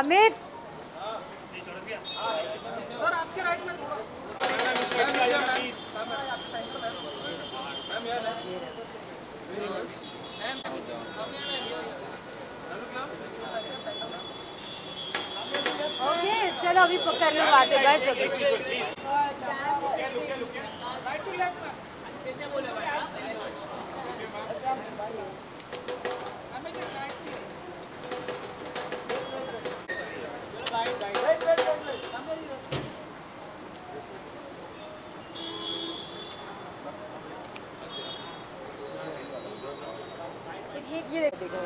Amit. Okay चलो अभी कर लो बातें बस हो गई ये देखो।